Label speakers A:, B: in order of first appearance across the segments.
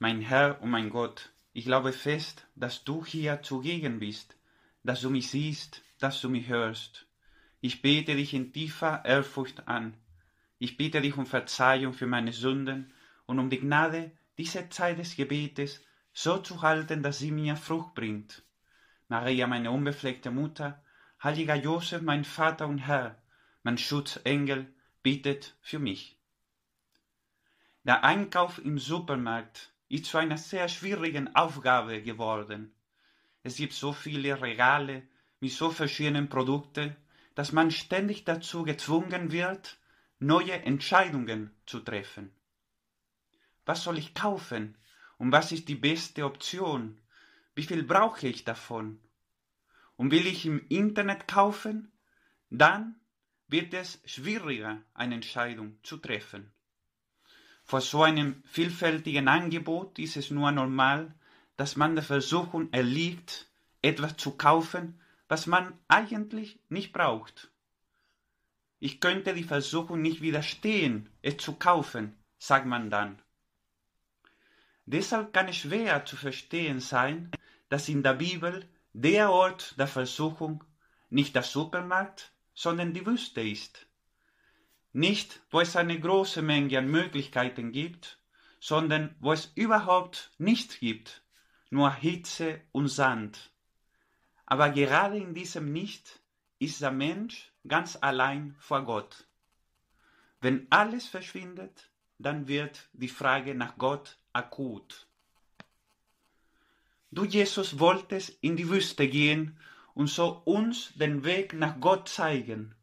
A: Mein Herr und mein Gott, ich glaube fest, dass du hier zugegen bist, dass du mich siehst, dass du mich hörst. Ich bete dich in tiefer Ehrfurcht an. Ich bitte dich um Verzeihung für meine Sünden und um die Gnade, diese Zeit des Gebetes so zu halten, dass sie mir Frucht bringt. Maria, meine unbefleckte Mutter, heiliger Josef, mein Vater und Herr, mein Schutzengel, bittet für mich. Der Einkauf im Supermarkt ist zu einer sehr schwierigen Aufgabe geworden. Es gibt so viele Regale mit so verschiedenen Produkten, dass man ständig dazu gezwungen wird, neue Entscheidungen zu treffen. Was soll ich kaufen? Und was ist die beste Option? Wie viel brauche ich davon? Und will ich im Internet kaufen? Dann wird es schwieriger, eine Entscheidung zu treffen. Vor so einem vielfältigen Angebot ist es nur normal, dass man der Versuchung erliegt, etwas zu kaufen, was man eigentlich nicht braucht. Ich könnte die Versuchung nicht widerstehen, es zu kaufen, sagt man dann. Deshalb kann es schwer zu verstehen sein, dass in der Bibel der Ort der Versuchung nicht der Supermarkt, sondern die Wüste ist. Nicht, wo es eine große Menge an Möglichkeiten gibt, sondern wo es überhaupt nichts gibt, nur Hitze und Sand. Aber gerade in diesem Nicht ist der Mensch ganz allein vor Gott. Wenn alles verschwindet, dann wird die Frage nach Gott akut. Du, Jesus, wolltest in die Wüste gehen und so uns den Weg nach Gott zeigen.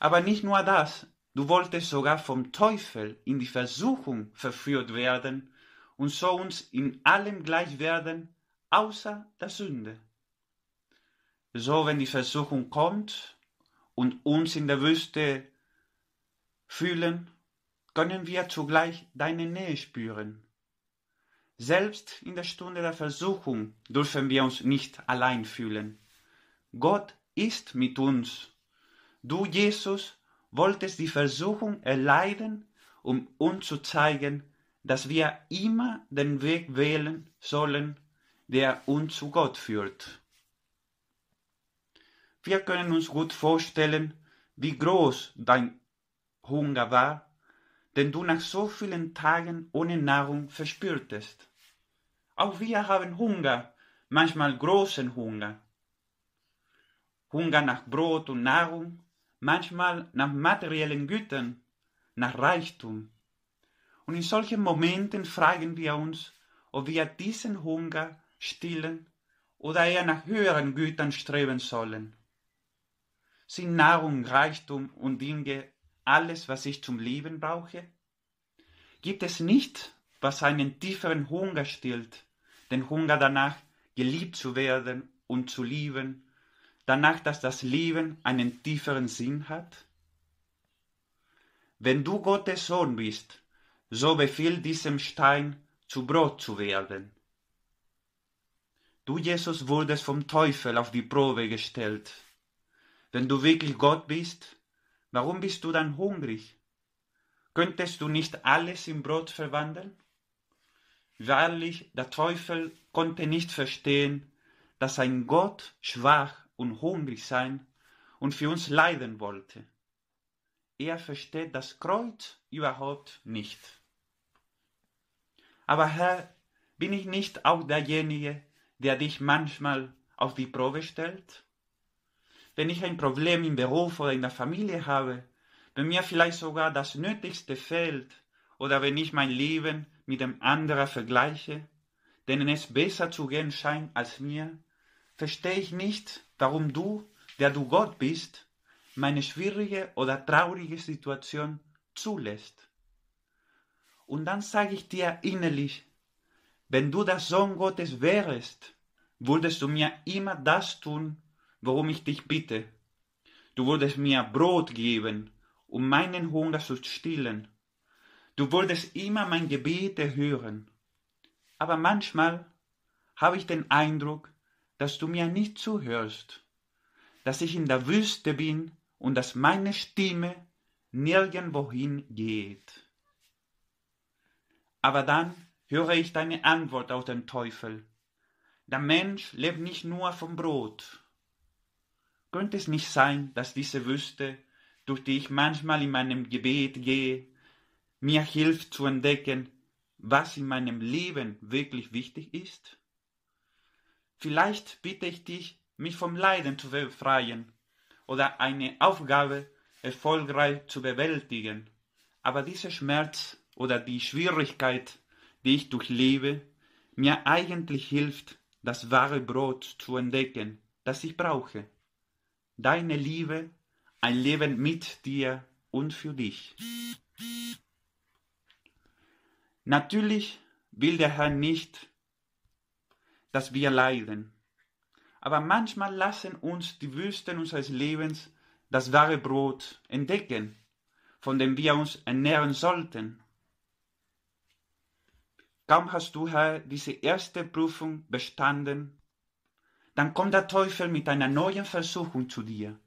A: Aber nicht nur das, du wolltest sogar vom Teufel in die Versuchung verführt werden und so uns in allem gleich werden, außer der Sünde. So, wenn die Versuchung kommt und uns in der Wüste fühlen, können wir zugleich deine Nähe spüren. Selbst in der Stunde der Versuchung dürfen wir uns nicht allein fühlen. Gott ist mit uns Du, Jesus, wolltest die Versuchung erleiden, um uns zu zeigen, dass wir immer den Weg wählen sollen, der uns zu Gott führt. Wir können uns gut vorstellen, wie groß dein Hunger war, den du nach so vielen Tagen ohne Nahrung verspürtest. Auch wir haben Hunger, manchmal großen Hunger. Hunger nach Brot und Nahrung, manchmal nach materiellen Gütern, nach Reichtum. Und in solchen Momenten fragen wir uns, ob wir diesen Hunger stillen oder eher nach höheren Gütern streben sollen. Sind Nahrung, Reichtum und Dinge alles, was ich zum Leben brauche? Gibt es nicht, was einen tieferen Hunger stillt, den Hunger danach, geliebt zu werden und zu lieben danach, dass das Leben einen tieferen Sinn hat? Wenn du Gottes Sohn bist, so befiehl diesem Stein zu Brot zu werden. Du, Jesus, wurdest vom Teufel auf die Probe gestellt. Wenn du wirklich Gott bist, warum bist du dann hungrig? Könntest du nicht alles in Brot verwandeln? Wahrlich, der Teufel konnte nicht verstehen, dass ein Gott schwach und hungrig sein und für uns leiden wollte. Er versteht das Kreuz überhaupt nicht. Aber Herr, bin ich nicht auch derjenige, der dich manchmal auf die Probe stellt? Wenn ich ein Problem im Beruf oder in der Familie habe, wenn mir vielleicht sogar das Nötigste fehlt oder wenn ich mein Leben mit dem anderen vergleiche, denen es besser zu gehen scheint als mir, verstehe ich nicht, warum du, der du Gott bist, meine schwierige oder traurige Situation zulässt. Und dann sage ich dir innerlich, wenn du der Sohn Gottes wärest, würdest du mir immer das tun, worum ich dich bitte. Du würdest mir Brot geben, um meinen Hunger zu stillen. Du würdest immer mein Gebet hören. Aber manchmal habe ich den Eindruck, dass du mir nicht zuhörst, dass ich in der Wüste bin und dass meine Stimme nirgendwohin geht. Aber dann höre ich deine Antwort auf den Teufel. Der Mensch lebt nicht nur vom Brot. Könnte es nicht sein, dass diese Wüste, durch die ich manchmal in meinem Gebet gehe, mir hilft zu entdecken, was in meinem Leben wirklich wichtig ist? Vielleicht bitte ich dich, mich vom Leiden zu befreien oder eine Aufgabe erfolgreich zu bewältigen. Aber dieser Schmerz oder die Schwierigkeit, die ich durchlebe, mir eigentlich hilft, das wahre Brot zu entdecken, das ich brauche. Deine Liebe, ein Leben mit dir und für dich. Natürlich will der Herr nicht, dass wir leiden, aber manchmal lassen uns die Wüsten unseres Lebens das wahre Brot entdecken, von dem wir uns ernähren sollten. Kaum hast du, Herr, diese erste Prüfung bestanden, dann kommt der Teufel mit einer neuen Versuchung zu dir.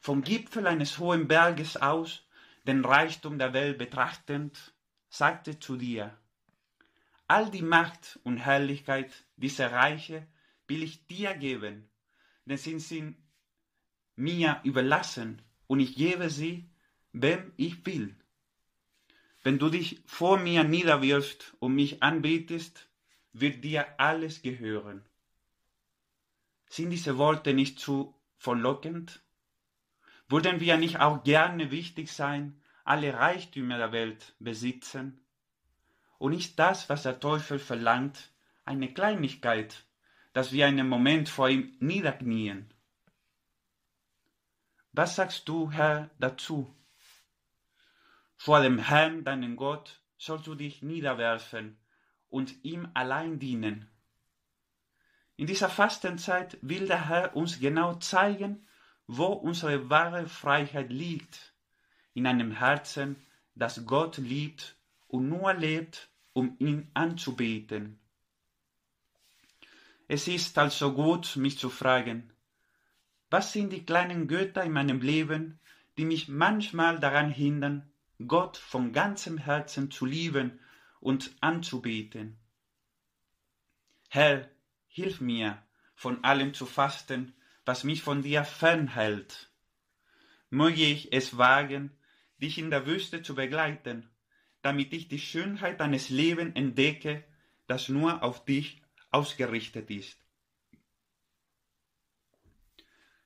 A: Vom Gipfel eines hohen Berges aus, den Reichtum der Welt betrachtend, sagte zu dir, all die Macht und Herrlichkeit dieser Reiche will ich dir geben, denn sie sind mir überlassen und ich gebe sie, wem ich will. Wenn du dich vor mir niederwirfst und mich anbetest, wird dir alles gehören. Sind diese Worte nicht zu verlockend? Würden wir nicht auch gerne wichtig sein, alle Reichtümer der Welt besitzen? Und ist das, was der Teufel verlangt, eine Kleinigkeit, dass wir einen Moment vor ihm niederknien? Was sagst du, Herr, dazu? Vor dem Herrn, deinen Gott, sollst du dich niederwerfen und ihm allein dienen. In dieser Fastenzeit will der Herr uns genau zeigen, wo unsere wahre Freiheit liegt, in einem Herzen, das Gott liebt und nur lebt, um ihn anzubeten. Es ist also gut, mich zu fragen, was sind die kleinen Götter in meinem Leben, die mich manchmal daran hindern, Gott von ganzem Herzen zu lieben und anzubeten? Herr, hilf mir, von allem zu fasten, was mich von dir fernhält. Möge ich es wagen, dich in der Wüste zu begleiten, damit ich die Schönheit deines Lebens entdecke, das nur auf dich ausgerichtet ist.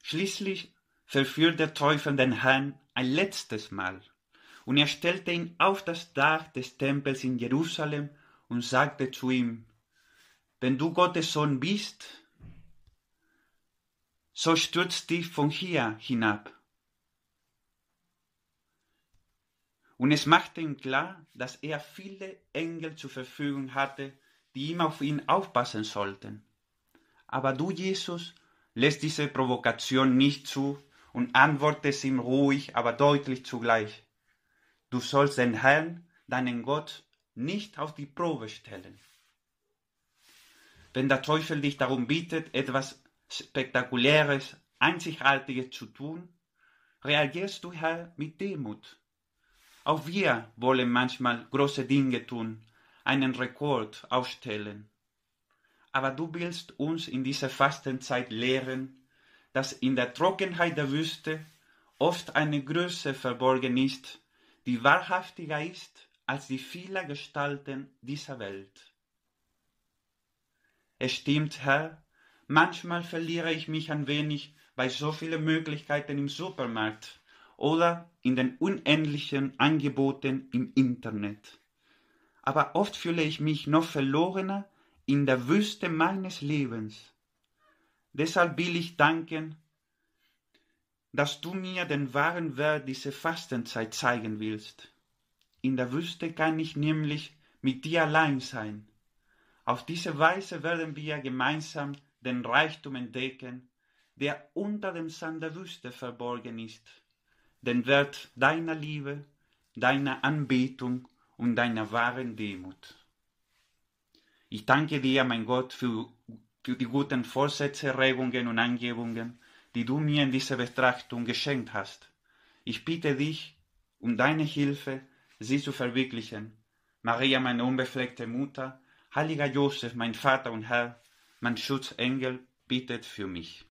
A: Schließlich verführt der Teufel den Herrn ein letztes Mal, und er stellte ihn auf das Dach des Tempels in Jerusalem und sagte zu ihm, wenn du Gottes Sohn bist, so stürzt dich von hier hinab. Und es machte ihm klar, dass er viele Engel zur Verfügung hatte, die ihm auf ihn aufpassen sollten. Aber du, Jesus, lässt diese Provokation nicht zu und antwortest ihm ruhig, aber deutlich zugleich. Du sollst den Herrn, deinen Gott, nicht auf die Probe stellen. Wenn der Teufel dich darum bittet, etwas Spektakuläres, Einzigartiges zu tun, reagierst du, Herr, mit Demut. Auch wir wollen manchmal große Dinge tun, einen Rekord aufstellen aber du willst uns in dieser Fastenzeit lehren, dass in der Trockenheit der Wüste oft eine Größe verborgen ist, die wahrhaftiger ist als die vielen Gestalten dieser Welt. Es stimmt, Herr, manchmal verliere ich mich ein wenig bei so vielen Möglichkeiten im Supermarkt oder in den unendlichen Angeboten im Internet. Aber oft fühle ich mich noch verlorener in der Wüste meines Lebens. Deshalb will ich danken, dass du mir den wahren Wert dieser Fastenzeit zeigen willst. In der Wüste kann ich nämlich mit dir allein sein. Auf diese Weise werden wir gemeinsam den Reichtum entdecken, der unter dem Sand der Wüste verborgen ist, den Wert deiner Liebe, deiner Anbetung und deiner wahren Demut. Ich danke dir, mein Gott, für, für die guten Vorsätze, Regungen und Angebungen, die du mir in dieser Betrachtung geschenkt hast. Ich bitte dich um deine Hilfe, sie zu verwirklichen, Maria, meine unbefleckte Mutter, heiliger Josef, mein Vater und Herr, mein Schutzengel, bittet für mich.